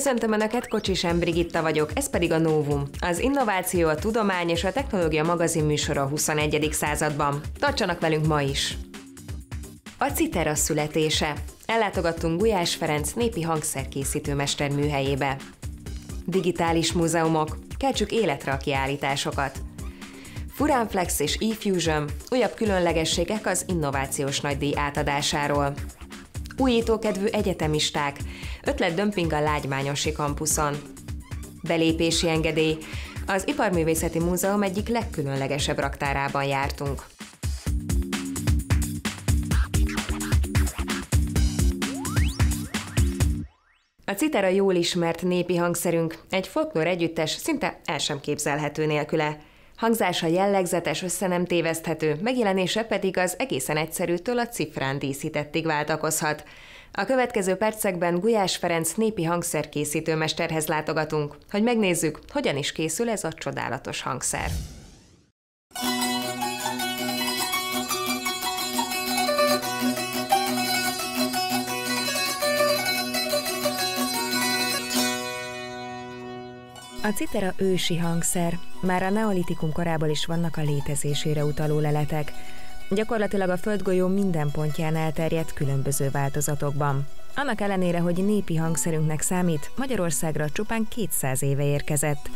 Köszöntöm Önöket, Kocsisem Brigitta vagyok, ez pedig a Novum, az Innováció, a Tudomány és a Technológia magazin műsora a 21. században. Tartsanak velünk ma is! A Citera születése. Ellátogattunk Gulyás Ferenc népi hangszerkészítő mester műhelyébe. Digitális múzeumok, keltsük életre a kiállításokat. Furánflex és eFusion, újabb különlegességek az innovációs nagydíj átadásáról. Újítókedvű egyetemisták, ötletdömping a Lágymányosi kampuszon. Belépési engedély, az Iparművészeti Múzeum egyik legkülönlegesebb raktárában jártunk. A citera jól ismert népi hangszerünk, egy folklór együttes szinte el sem képzelhető nélküle. Hangzása jellegzetes, össze nem téveszthető, megjelenése pedig az egészen egyszerűtől a cifrán díszítettig váltakozhat. A következő percekben Gulyás Ferenc népi hangszerkészítő mesterhez látogatunk, hogy megnézzük, hogyan is készül ez a csodálatos hangszer. A citera ősi hangszer, már a neolitikum korából is vannak a létezésére utaló leletek. Gyakorlatilag a földgolyó minden pontján elterjedt különböző változatokban. Annak ellenére, hogy népi hangszerünknek számít, Magyarországra csupán 200 éve érkezett.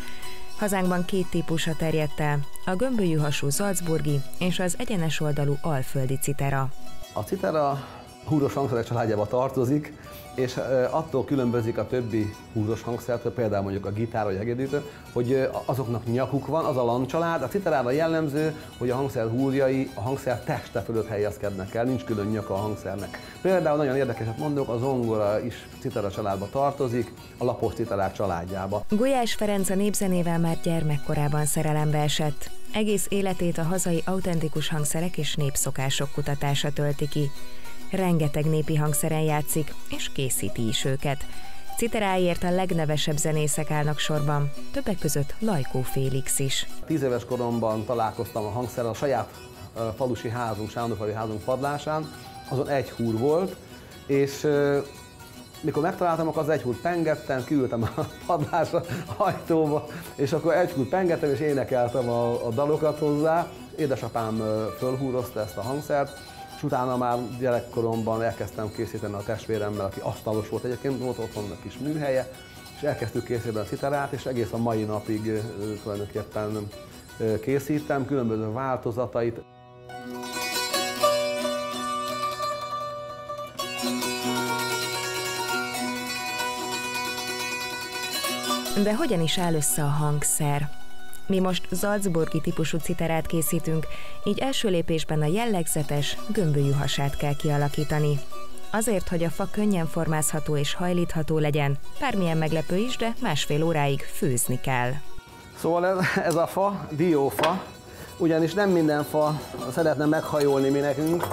Hazánkban két típusa terjedt el, a gömbölyű hasú Salzburgi és az egyenes oldalú alföldi citera. A citera húros hangszerek családjába tartozik, és attól különbözik a többi húros hangszertől, például mondjuk a gitár vagy hegedűtől, hogy azoknak nyakuk van, az a lancsalád, a citerára jellemző, hogy a hangszer húrjai a hangszer teste fölött helyezkednek el, nincs külön nyaka a hangszernek. Például nagyon érdekeset mondok, a zongora is citera családba tartozik, a lapos citerák családjába. Gulyás Ferenc a népzenével már gyermekkorában szerelembe esett. Egész életét a hazai autentikus hangszerek és népszokások kutatása tölti ki rengeteg népi hangszeren játszik, és készíti is őket. Citeráért a legnevesebb zenészek állnak sorban, többek között Lajkó Félix is. Tíz éves koromban találkoztam a hangszerrel a saját falusi házunk, Sándorfalu házunk padlásán, azon egy húr volt, és mikor megtaláltam, akkor az egy húr pengettem, kiültem a padlásra, ajtóba, és akkor egy húr pengettem, és énekeltem a, a dalokat hozzá. Édesapám fölhúrozta ezt a hangszert, utána már gyerekkoromban elkezdtem készíteni a testvéremmel, aki asztalos volt egyébként, volt otthon a kis műhelye, és elkezdtük készíteni a citerát, és egész a mai napig tulajdonképpen készítem, különböző változatait. De hogyan is áll össze a hangszer? Mi most Salzburgi típusú citerát készítünk, így első lépésben a jellegzetes, gömbölyű hasát kell kialakítani. Azért, hogy a fa könnyen formázható és hajlítható legyen, bármilyen meglepő is, de másfél óráig főzni kell. Szóval ez, ez a fa, diófa, ugyanis nem minden fa szeretne meghajolni mi nekünk,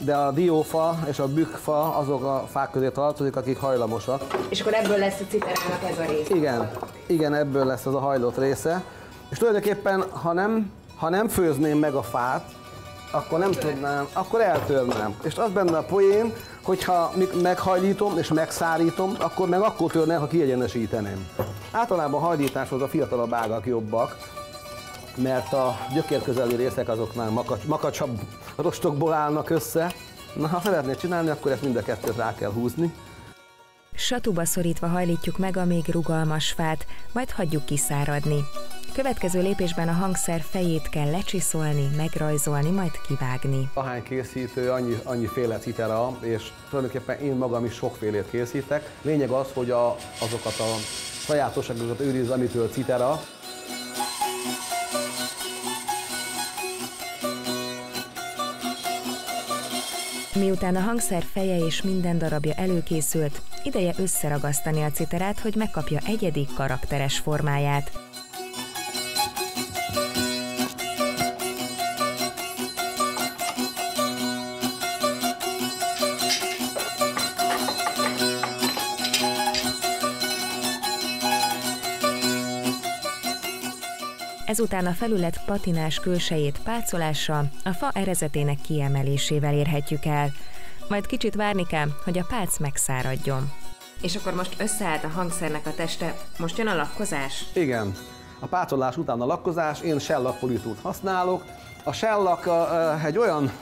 de a diófa és a bükkfa azok a fák közé tartozik, akik hajlamosak. És akkor ebből lesz a citerának ez a rész? Igen, igen, ebből lesz az a hajlott része. És tulajdonképpen, ha nem, ha nem főzném meg a fát, akkor nem tudnám, akkor eltörném. És az benne a poén, hogyha meghajlítom és megszárítom, akkor meg akkor törne, ha kiegyenesíteném. Általában a hajlításhoz a fiatalabb ágak jobbak, mert a gyökérközeli részek azoknál makacs, makacsabb rostokból állnak össze. Na, ha szeretnéd csinálni, akkor ezt mind a kettőt rá kell húzni. Satuba szorítva hajlítjuk meg a még rugalmas fát, majd hagyjuk kiszáradni. Következő lépésben a hangszer fejét kell lecsiszolni, megrajzolni, majd kivágni. Ahány készítő, annyi, annyi féle citera, és tulajdonképpen én magam is sokfélét készítek. Lényeg az, hogy a, azokat a sajátosságokat őriz, amitől citera, Miután a hangszer feje és minden darabja előkészült, ideje összeragasztani a citerát, hogy megkapja egyedi karakteres formáját. Ezután a felület patinás külsejét pácolással, a fa erezetének kiemelésével érhetjük el. Majd kicsit várni kell, hogy a pálc megszáradjon. És akkor most összeállt a hangszernek a teste, most jön a lakkozás? Igen. A pácolás után a lakkozás, én shellak politút használok. A shellak egy olyan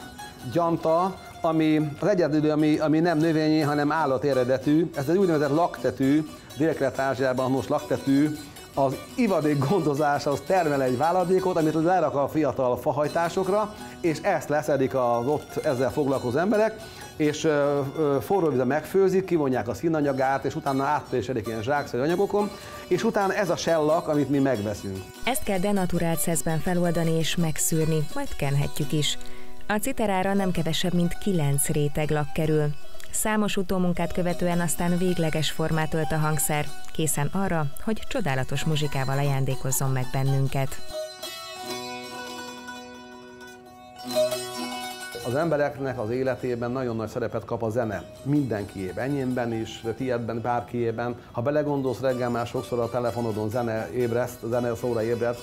gyanta, ami az egyedül, ami, ami nem növényi, hanem állat eredetű. Ez egy úgynevezett laktetű, Dél-Kelet-Ázsiában most laktetű, az ivadék gondozás az termel egy váladékot, amit lerak a fiatal fahajtásokra, és ezt leszedik az ott ezzel foglalkozó emberek, és forró vízben megfőzik, kivonják a színanyagát, és utána átpréselik ilyen zsákszerű anyagokon, és utána ez a sellak, amit mi megveszünk. Ezt kell denaturált szeszben feloldani és megszűrni, majd kenhetjük is. A citerára nem kevesebb, mint kilenc réteg lak kerül. Számos utómunkát követően aztán végleges formát ölt a hangszer, készen arra, hogy csodálatos muzsikával ajándékozzon meg bennünket. Az embereknek az életében nagyon nagy szerepet kap a zene. Mindenkiében, enyémben is, tiédben, bárkiében. Ha belegondolsz, reggel már sokszor a telefonodon zene ébreszt, zene szóra ébreszt,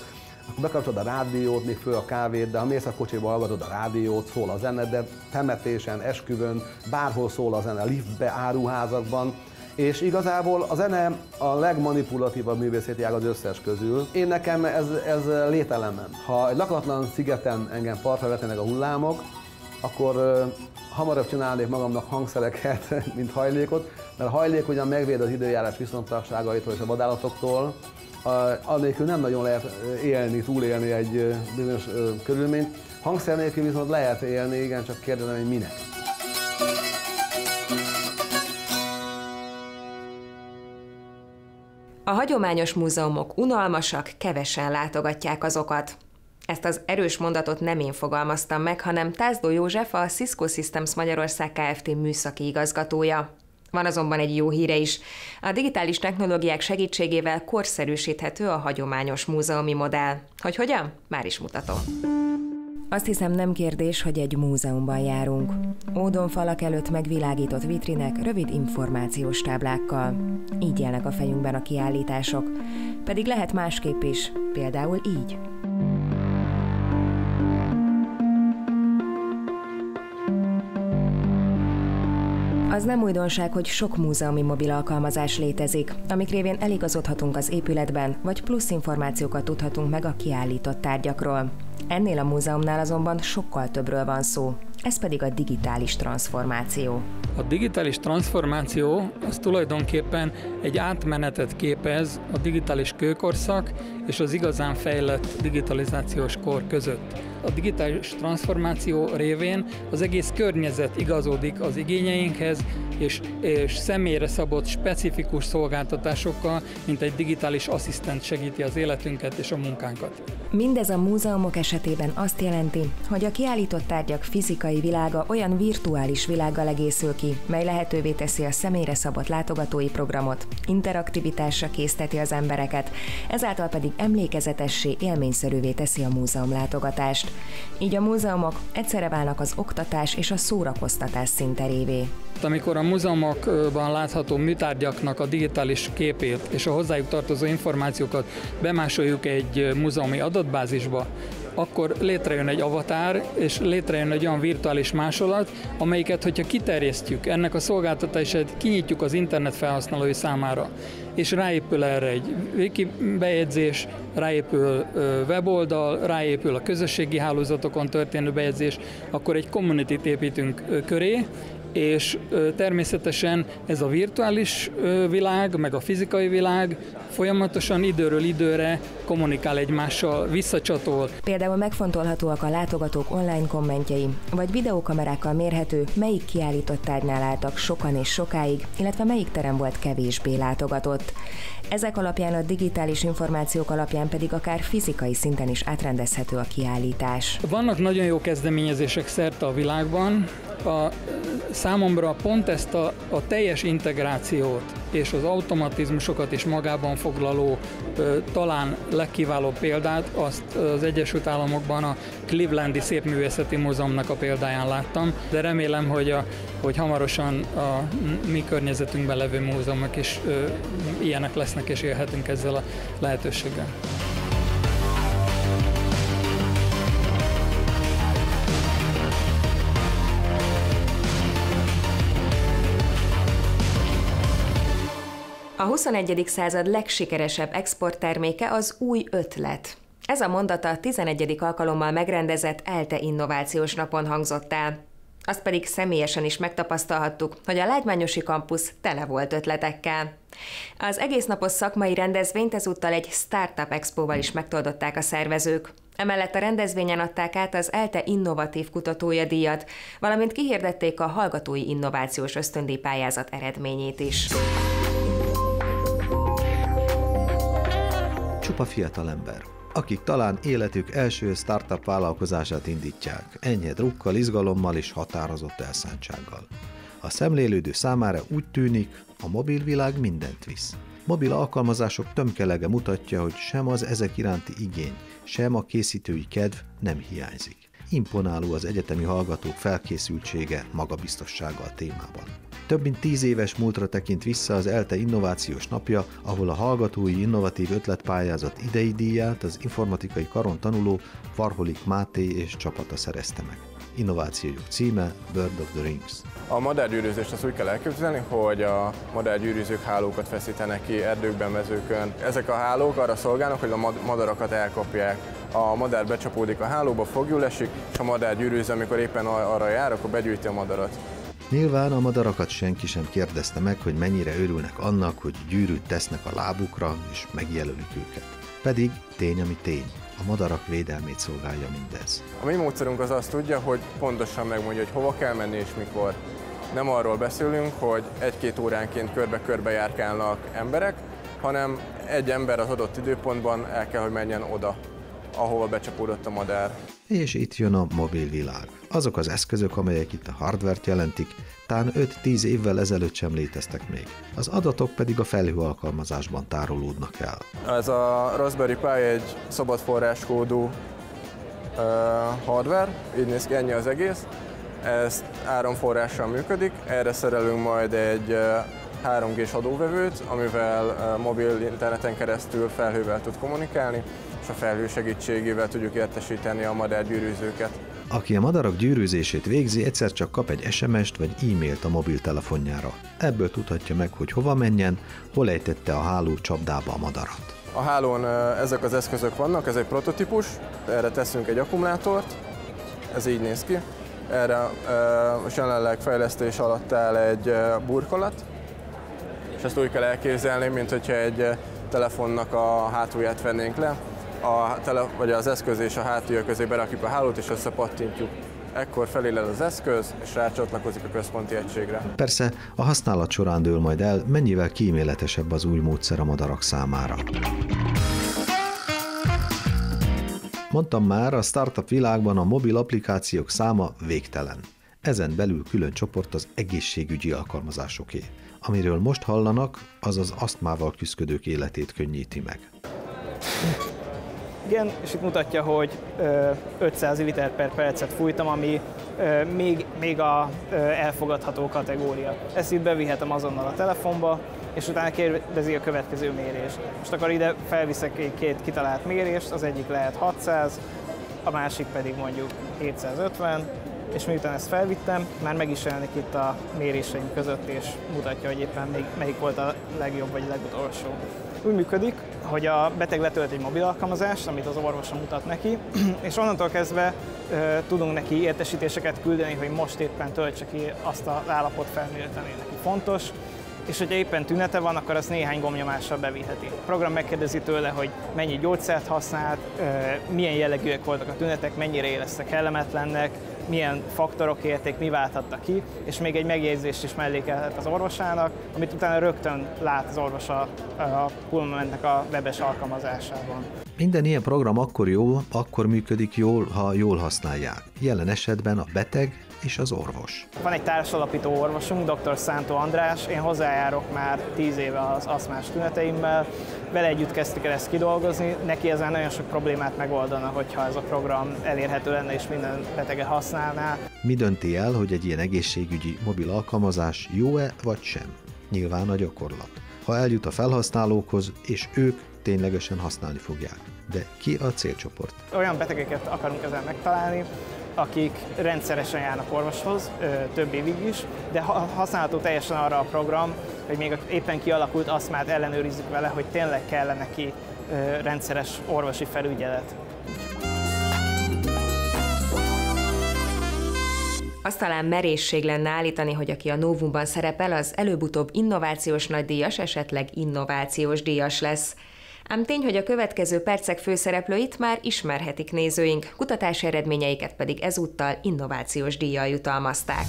akkor bekapcsolod a rádiót, még föl a kávét, de ha mész a kocsiba, hallgatod a rádiót, szól a zene, de temetésen, esküvön, bárhol szól a zene, liftbe, áruházakban, és igazából a zene a legmanipulatívabb művészeti ág az összes közül. Én nekem ez, ez lételemem. Ha egy lakatlan szigeten engem partra vetenek a hullámok, akkor hamarabb csinálnék magamnak hangszereket, mint hajlékot, mert a hajlék ugyan megvéd az időjárás viszontagságaitól és a vadállatoktól, annélkül nem nagyon lehet élni, túlélni egy bizonyos körülményt. Hangszer nélkül viszont lehet élni, igen, csak kérdezem, hogy minek. A hagyományos múzeumok unalmasak, kevesen látogatják azokat. Ezt az erős mondatot nem én fogalmaztam meg, hanem Tázdó József, a Cisco Systems Magyarország Kft. műszaki igazgatója. Van azonban egy jó híre is. A digitális technológiák segítségével korszerűsíthető a hagyományos múzeumi modell. Hogy hogyan? Már is mutatom. Azt hiszem nem kérdés, hogy egy múzeumban járunk. Ódon falak előtt megvilágított vitrinek rövid információs táblákkal. Így jelnek a fejünkben a kiállítások. Pedig lehet másképp is, például így. Az nem újdonság, hogy sok múzeumi mobil alkalmazás létezik, amik révén eligazodhatunk az épületben, vagy plusz információkat tudhatunk meg a kiállított tárgyakról. Ennél a múzeumnál azonban sokkal többről van szó, ez pedig a digitális transformáció. A digitális transformáció az tulajdonképpen egy átmenetet képez a digitális kőkorszak és az igazán fejlett digitalizációs kor között. A digitális transformáció révén az egész környezet igazodik az igényeinkhez, és, és személyre szabott specifikus szolgáltatásokkal, mint egy digitális asszisztent segíti az életünket és a munkánkat. Mindez a múzeumok esetében azt jelenti, hogy a kiállított tárgyak fizikai világa olyan virtuális világgal egészül ki, mely lehetővé teszi a személyre szabott látogatói programot, interaktivitásra készteti az embereket, ezáltal pedig emlékezetessé, élményszerűvé teszi a múzeum látogatást. Így a múzeumok egyszerre válnak az oktatás és a szórakoztatás szinterévé. Amikor a múzeumokban látható műtárgyaknak a digitális képét és a hozzájuk tartozó információkat bemásoljuk egy múzeumi adatbázisba, akkor létrejön egy avatár, és létrejön egy olyan virtuális másolat, amelyiket, hogyha kiterjesztjük, ennek a szolgáltatását kinyitjuk az internet felhasználói számára, és ráépül erre egy wiki bejegyzés, ráépül weboldal, ráépül a közösségi hálózatokon történő bejegyzés, akkor egy community építünk köré, és természetesen ez a virtuális világ, meg a fizikai világ folyamatosan időről időre kommunikál egymással, visszacsatol. Például megfontolhatóak a látogatók online kommentjei, vagy videókamerákkal mérhető, melyik kiállított tárgynál álltak sokan és sokáig, illetve melyik terem volt kevésbé látogatott. Ezek alapján a digitális információk alapján pedig akár fizikai szinten is átrendezhető a kiállítás. Vannak nagyon jó kezdeményezések szerte a világban, a, számomra pont ezt a, a teljes integrációt és az automatizmusokat is magában foglaló talán legkiválóbb példát, azt az Egyesült Államokban a Clevelandi Szépművészeti Múzeumnak a példáján láttam, de remélem, hogy, a, hogy hamarosan a mi környezetünkben levő múzeumok is ö, ilyenek lesznek, és élhetünk ezzel a lehetőséggel. A 21. század legsikeresebb exportterméke az új ötlet. Ez a mondata a 11. alkalommal megrendezett ELTE innovációs napon hangzott el. Azt pedig személyesen is megtapasztalhattuk, hogy a Lágymányosi kampusz tele volt ötletekkel. Az egész napos szakmai rendezvényt ezúttal egy Startup Expo-val is megtoldották a szervezők. Emellett a rendezvényen adták át az ELTE Innovatív Kutatója díjat, valamint kihirdették a Hallgatói Innovációs Ösztöndíjpályázat eredményét is. Csupa fiatal ember, akik talán életük első startup vállalkozását indítják, enyhe drukkal, izgalommal és határozott elszántsággal. A szemlélődő számára úgy tűnik, a mobilvilág mindent visz. Mobil alkalmazások tömkelege mutatja, hogy sem az ezek iránti igény, sem a készítői kedv nem hiányzik. Imponáló az egyetemi hallgatók felkészültsége, magabiztossága a témában. Több mint tíz éves múltra tekint vissza az ELTE Innovációs Napja, ahol a hallgatói innovatív ötletpályázat idei díját az informatikai karon tanuló Varholik Máté és csapata szerezte meg. Innovációjuk címe Bird of the Rings. A madárgyűrűzést azt úgy kell elképzelni, hogy a madárgyűrűzők hálókat feszítenek ki erdőkben, mezőkön. Ezek a hálók arra szolgálnak, hogy a madarakat elkapják. A madár becsapódik a hálóba, fogjul esik, és a madár gyűrűző, amikor éppen arra jár, akkor begyűjti a madarat. Nyilván a madarakat senki sem kérdezte meg, hogy mennyire örülnek annak, hogy gyűrűt tesznek a lábukra, és megjelölik őket. Pedig tény, ami tény. A madarak védelmét szolgálja mindez. A mi módszerünk az azt tudja, hogy pontosan megmondja, hogy hova kell menni és mikor. Nem arról beszélünk, hogy egy-két óránként körbe-körbe járkálnak emberek, hanem egy ember az adott időpontban el kell, hogy menjen oda, ahova becsapódott a madár. És itt jön a mobil világ. Azok az eszközök, amelyek itt a hardvert jelentik, tán 5-10 évvel ezelőtt sem léteztek még. Az adatok pedig a felhő alkalmazásban tárolódnak el. Ez a Raspberry Pi egy szabad forráskódú uh, hardware, így néz ki ennyi az egész. Ez áramforrással működik, erre szerelünk majd egy uh, 3G-s adóvevőt, amivel mobil interneten keresztül felhővel tud kommunikálni, a felhő segítségével tudjuk értesíteni a madárgyűrűzőket. Aki a madarak gyűrűzését végzi, egyszer csak kap egy SMS-t vagy e-mailt a mobiltelefonjára. Ebből tudhatja meg, hogy hova menjen, hol ejtette a háló csapdába a madarat. A hálón ezek az eszközök vannak, ez egy prototípus, erre teszünk egy akkumulátort, ez így néz ki. Erre most jelenleg fejlesztés alatt áll egy burkolat, és ezt úgy kell elképzelni, mint hogyha egy telefonnak a hátulját vennénk le, a tele, vagy az eszköz és a hátulja közé berakjuk a hálót és összepattintjuk. Ekkor feléled az eszköz, és rácsatlakozik a központi egységre. Persze a használat során dől majd el, mennyivel kíméletesebb az új módszer a madarak számára. Mondtam már, a startup világban a mobil applikációk száma végtelen. Ezen belül külön csoport az egészségügyi alkalmazásoké. Amiről most hallanak, az az asztmával küzdködők életét könnyíti meg. Igen, és itt mutatja, hogy 500 liter per percet fújtam, ami még, még a elfogadható kategória. Ezt itt bevihetem azonnal a telefonba, és utána kérdezi a következő mérést. Most akkor ide felviszek két kitalált mérést, az egyik lehet 600, a másik pedig mondjuk 750, és miután ezt felvittem, már meg is jelenik itt a méréseim között, és mutatja, hogy éppen még melyik volt a legjobb vagy legutolsó. Úgy működik, hogy a beteg letölt egy mobil alkalmazást, amit az orvosa mutat neki, és onnantól kezdve e, tudunk neki értesítéseket küldeni, hogy most éppen töltse ki azt az állapot felmérőt, ami neki fontos, és hogyha éppen tünete van, akkor azt néhány gombnyomással beviheti. A program megkérdezi tőle, hogy mennyi gyógyszert használt, milyen jellegűek voltak a tünetek, mennyire érezte kellemetlennek, milyen faktorok érték, mi válthatta ki, és még egy megjegyzést is mellékelhet az orvosának, amit utána rögtön lát az orvos a, a Pulmomentnek a webes alkalmazásában. Minden ilyen program akkor jó, akkor működik jól, ha jól használják. Jelen esetben a beteg és az orvos. Van egy társalapító orvosunk, dr. Szántó András, én hozzájárok már 10 éve az aszmás tüneteimmel, vele együtt kezdtük el ezt kidolgozni, neki ezen nagyon sok problémát megoldana, hogyha ez a program elérhető lenne és minden betege használná. Mi dönti el, hogy egy ilyen egészségügyi mobil alkalmazás jó-e vagy sem? Nyilván a gyakorlat. Ha eljut a felhasználókhoz, és ők ténylegesen használni fogják. De ki a célcsoport? Olyan betegeket akarunk ezzel megtalálni, akik rendszeresen járnak orvoshoz, több évig is, de használható teljesen arra a program, hogy még éppen kialakult aszmát ellenőrizzük vele, hogy tényleg kellene neki rendszeres orvosi felügyelet. Azt talán merészség lenne állítani, hogy aki a Novumban szerepel, az előbb-utóbb innovációs nagydíjas, esetleg innovációs díjas lesz. Ám tény, hogy a következő percek főszereplőit már ismerhetik nézőink, kutatási eredményeiket pedig ezúttal innovációs díjjal jutalmazták.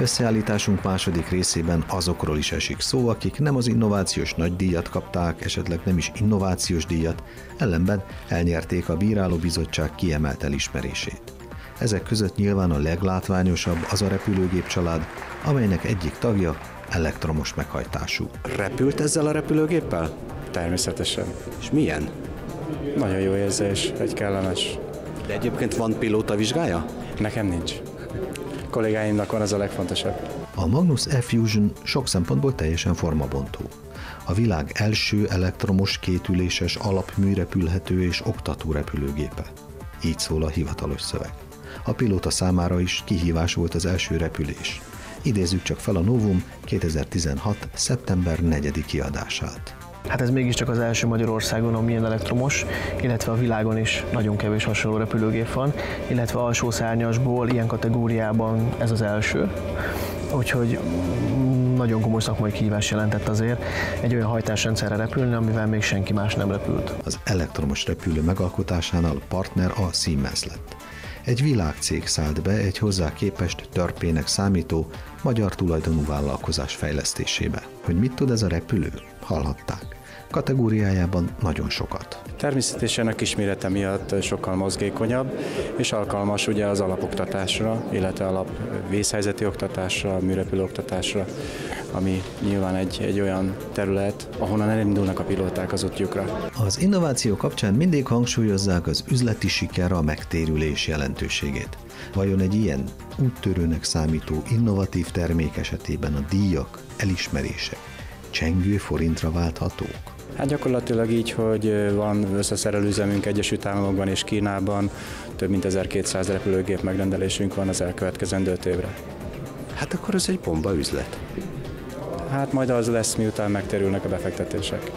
Összeállításunk második részében azokról is esik szó, akik nem az innovációs nagydíjat kapták, esetleg nem is innovációs díjat, ellenben elnyerték a bírálóbizottság kiemelt elismerését. Ezek között nyilván a leglátványosabb az a repülőgép család, amelynek egyik tagja elektromos meghajtású. Repült ezzel a repülőgéppel? Természetesen. És milyen? Nagyon jó érzés, egy kellemes. De egyébként van pilóta vizsgája? Nekem nincs. Kollégáimnak van az a legfontosabb. A Magnus F-Fusion sok szempontból teljesen formabontó. A világ első elektromos, kétüléses, alapműrepülhető és oktató repülőgépe. Így szól a hivatalos szöveg. A pilóta számára is kihívás volt az első repülés. Idézzük csak fel a Novum 2016. szeptember 4. kiadását. Hát ez mégiscsak az első Magyarországon, ami ilyen elektromos, illetve a világon is nagyon kevés hasonló repülőgép van, illetve alsó szárnyasból ilyen kategóriában ez az első. Úgyhogy nagyon komoly szakmai kihívás jelentett azért egy olyan hajtásrendszerre repülni, amivel még senki más nem repült. Az elektromos repülő megalkotásánál partner a Siemens lett. Egy világcég szállt be egy hozzá képest törpének számító magyar tulajdonú vállalkozás fejlesztésébe. Hogy mit tud ez a repülő? Hallhatták kategóriájában nagyon sokat. Természetesen a kismérete miatt sokkal mozgékonyabb, és alkalmas ugye az alapoktatásra, illetve alap vészhelyzeti oktatásra, műrepülő oktatásra, ami nyilván egy, egy olyan terület, ahonnan elindulnak a pilóták az útjukra. Az innováció kapcsán mindig hangsúlyozzák az üzleti siker a megtérülés jelentőségét. Vajon egy ilyen úttörőnek számító innovatív termék esetében a díjak, elismerések csengő forintra válthatók? Hát gyakorlatilag így, hogy van összeszerelőzemünk Egyesült Államokban és Kínában, több mint 1200 repülőgép megrendelésünk van az elkövetkezendő 5 évre. Hát akkor ez egy bomba üzlet. Hát majd az lesz, miután megterülnek a befektetések.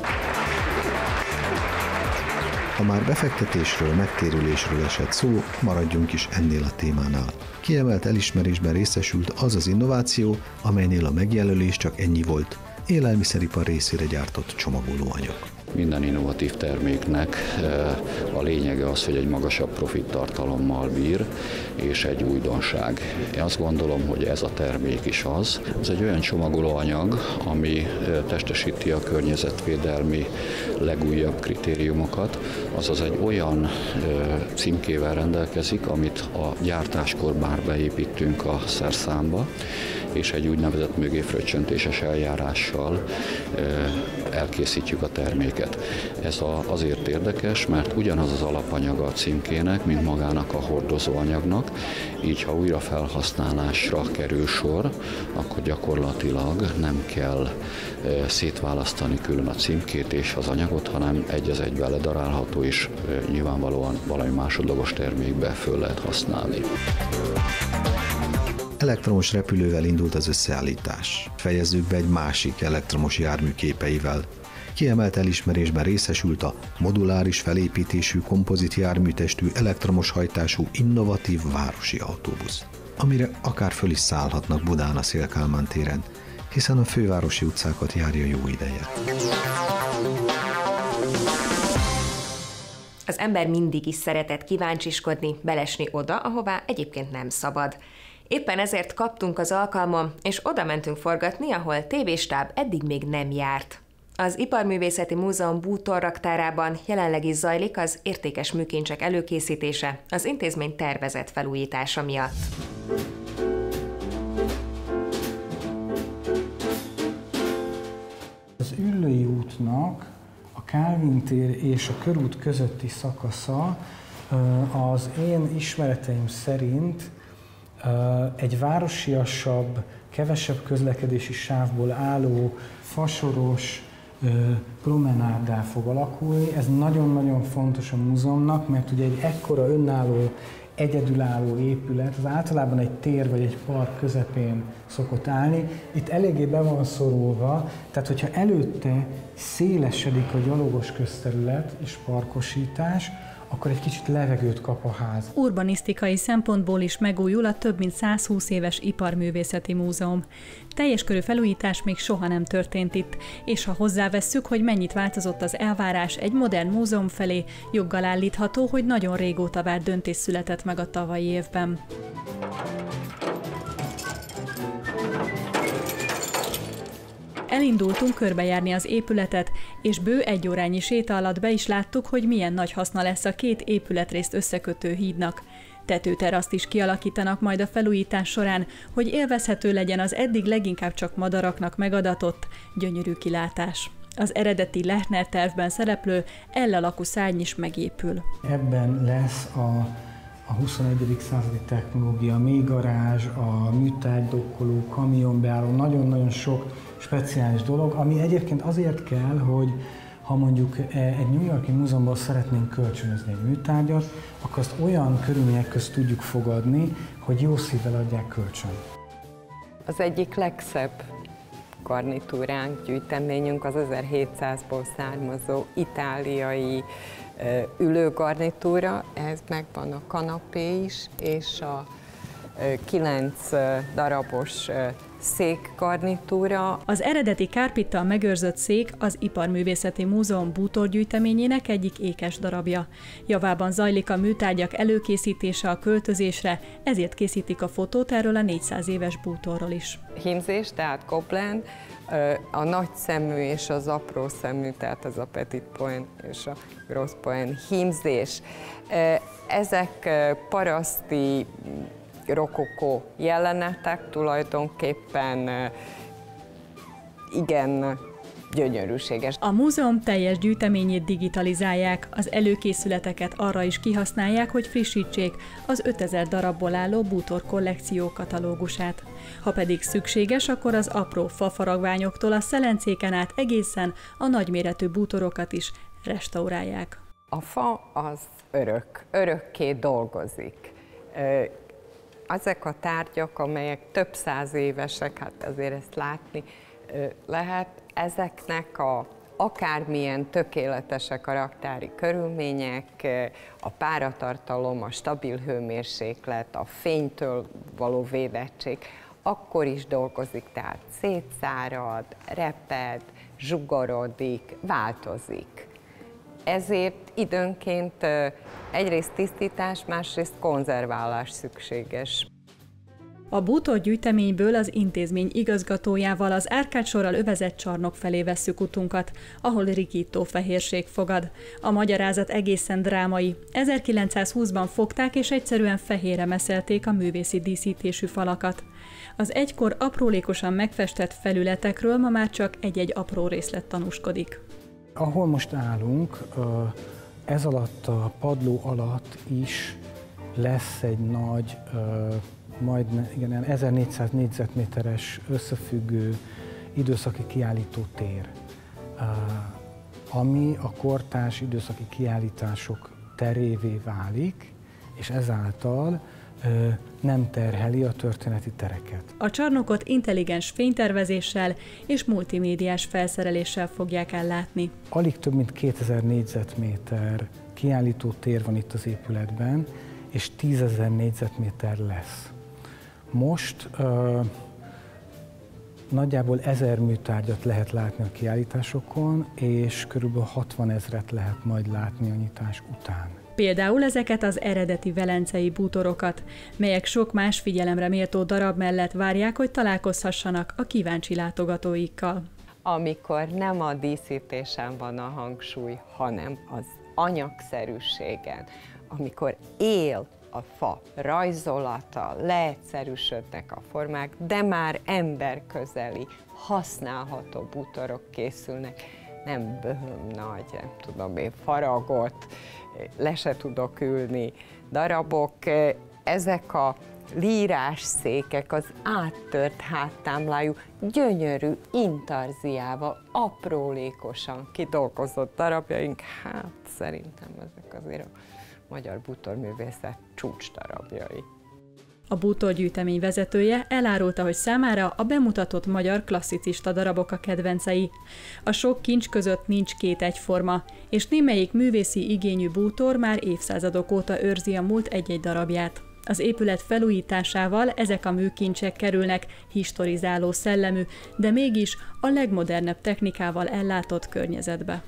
Ha már befektetésről, megtérülésről esett szó, maradjunk is ennél a témánál. Kiemelt elismerésben részesült az az innováció, amelynél a megjelölés csak ennyi volt, élelmiszeripar részére gyártott csomagolóanyag. Minden innovatív terméknek eh, a lényege az, hogy egy magasabb profit tartalommal bír, és egy újdonság. Én azt gondolom, hogy ez a termék is az. Ez egy olyan csomagolóanyag, ami eh, testesíti a környezetvédelmi legújabb kritériumokat, azaz egy olyan eh, címkével rendelkezik, amit a gyártáskor már beépítünk a szerszámba, és egy úgynevezett mögéfröccsöntéses eljárással elkészítjük a terméket. Ez azért érdekes, mert ugyanaz az alapanyaga a címkének, mint magának a hordozóanyagnak, így ha újra felhasználásra kerül sor, akkor gyakorlatilag nem kell szétválasztani külön a címkét és az anyagot, hanem egy az egybe ledarálható, és nyilvánvalóan valami másodlagos termékbe föl lehet használni. Elektromos repülővel indult az összeállítás. Fejezzük be egy másik elektromos jármű képeivel. Kiemelt elismerésben részesült a moduláris felépítésű kompozit járműtestű elektromos hajtású innovatív városi autóbusz, amire akár föl is szállhatnak Budán a Szélkálmán téren, hiszen a fővárosi utcákat járja jó ideje. Az ember mindig is szeretett kíváncsiskodni, belesni oda, ahová egyébként nem szabad. Éppen ezért kaptunk az alkalmon, és oda mentünk forgatni, ahol tévéstáb eddig még nem járt. Az Iparművészeti Múzeum bútorraktárában jelenleg is zajlik az értékes műkincsek előkészítése az intézmény tervezett felújítása miatt. Az Üllői útnak a Kálvin tér és a körút közötti szakasza az én ismereteim szerint egy városiasabb, kevesebb közlekedési sávból álló, fasoros promenáddá fog alakulni. Ez nagyon-nagyon fontos a múzeumnak, mert ugye egy ekkora önálló egyedülálló épület, az általában egy tér vagy egy park közepén szokott állni. Itt eléggé be van szorulva, tehát hogyha előtte szélesedik a gyalogos közterület és parkosítás, akkor egy kicsit levegőt kap a ház. Urbanisztikai szempontból is megújul a több mint 120 éves Iparművészeti Múzeum. Teljes körű felújítás még soha nem történt itt, és ha hozzávesszük, hogy mennyit változott az elvárás egy modern múzeum felé, joggal állítható, hogy nagyon régóta várt döntés született meg a tavalyi évben. Elindultunk körbejárni az épületet, és bő egy órányi séta alatt be is láttuk, hogy milyen nagy haszna lesz a két épületrészt összekötő hídnak. Tetőteraszt is kialakítanak majd a felújítás során, hogy élvezhető legyen az eddig leginkább csak madaraknak megadatott, gyönyörű kilátás. Az eredeti Lechner tervben szereplő L-alakú szárny is megépül. Ebben lesz a a 21. századi technológia, a mélygarázs, a műtárgydokkoló, kamionbeálló, nagyon-nagyon sok speciális dolog, ami egyébként azért kell, hogy ha mondjuk e, egy New Yorki múzeumban szeretnénk kölcsönözni egy műtárgyat, akkor azt olyan körülmények közt tudjuk fogadni, hogy jó szívvel adják kölcsön. Az egyik legszebb garnitúránk, gyűjteményünk az 1700-ból származó itáliai ülőgarnitúra, ez megvan a kanapé is, és a kilenc darabos székgarnitúra. Az eredeti kárpittal megőrzött szék az Iparművészeti Múzeum bútorgyűjteményének egyik ékes darabja. Javában zajlik a műtárgyak előkészítése a költözésre, ezért készítik a fotót erről a 400 éves bútorról is. Hímzés, tehát Copland, a nagy szemű és az apró szemű, tehát az a petit point és a gross point hímzés. Ezek paraszti rokokó jelenetek tulajdonképpen igen gyönyörűséges. A múzeum teljes gyűjteményét digitalizálják, az előkészületeket arra is kihasználják, hogy frissítsék az 5000 darabból álló bútor kollekció katalógusát. Ha pedig szükséges, akkor az apró fafaragványoktól a szelencéken át egészen a nagyméretű bútorokat is restaurálják. A fa az örök, örökké dolgozik ezek a tárgyak, amelyek több száz évesek, hát azért ezt látni lehet, ezeknek a akármilyen tökéletesek a raktári körülmények, a páratartalom, a stabil hőmérséklet, a fénytől való védettség, akkor is dolgozik, tehát szétszárad, reped, zsugorodik, változik. Ezért időnként egyrészt tisztítás, másrészt konzerválás szükséges. A bútor gyűjteményből az intézmény igazgatójával az Árkád sorral övezett csarnok felé vesszük utunkat, ahol rikító fehérség fogad. A magyarázat egészen drámai. 1920-ban fogták és egyszerűen fehére meszelték a művészi díszítésű falakat. Az egykor aprólékosan megfestett felületekről ma már csak egy-egy apró részlet tanúskodik. Ahol most állunk, ez alatt a padló alatt is lesz egy nagy, majd igen, 1400 négyzetméteres összefüggő időszaki kiállító tér, ami a kortárs időszaki kiállítások terévé válik, és ezáltal nem terheli a történeti tereket. A csarnokot intelligens fénytervezéssel és multimédiás felszereléssel fogják ellátni. Alig több mint 2000 négyzetméter kiállító tér van itt az épületben, és 10.000 négyzetméter lesz. Most uh, nagyjából ezer műtárgyat lehet látni a kiállításokon, és körülbelül 60 ezret lehet majd látni a nyitás után. Például ezeket az eredeti velencei bútorokat, melyek sok más figyelemre méltó darab mellett várják, hogy találkozhassanak a kíváncsi látogatóikkal. Amikor nem a díszítésen van a hangsúly, hanem az anyagszerűségen, amikor él a fa rajzolata, leegyszerűsödnek a formák, de már emberközeli, használható bútorok készülnek, nem böhöm nagy, nem tudom én, faragott, le se tudok ülni darabok. Ezek a lírás székek, az áttört háttámlájú, gyönyörű intarziával, aprólékosan kidolgozott darabjaink, hát szerintem ezek azért a magyar bútorművészet csúcs darabjai. A bútorgyűjtemény vezetője elárulta, hogy számára a bemutatott magyar klasszicista darabok a kedvencei. A sok kincs között nincs két egyforma, és némelyik művészi igényű bútor már évszázadok óta őrzi a múlt egy-egy darabját. Az épület felújításával ezek a műkincsek kerülnek historizáló szellemű, de mégis a legmodernebb technikával ellátott környezetbe.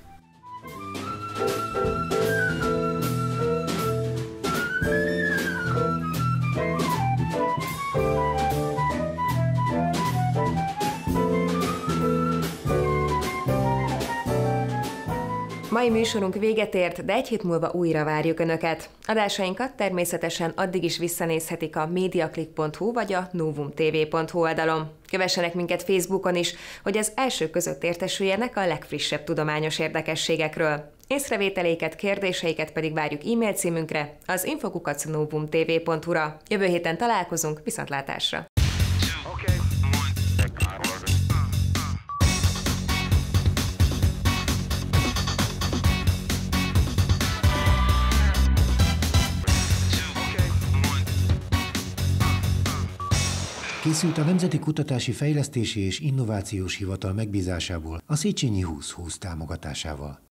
Mai műsorunk véget ért, de egy hét múlva újra várjuk Önöket. Adásainkat természetesen addig is visszanézhetik a mediaclick.hu vagy a novumtv.hu oldalon. Kövessenek minket Facebookon is, hogy az első között értesüljenek a legfrissebb tudományos érdekességekről. Észrevételéket, kérdéseiket pedig várjuk e-mail címünkre, az infokukacnovumtv.hu-ra. Jövő héten találkozunk, viszontlátásra! Készült a Nemzeti Kutatási Fejlesztési és Innovációs Hivatal megbízásából a Széchenyi 2020 támogatásával.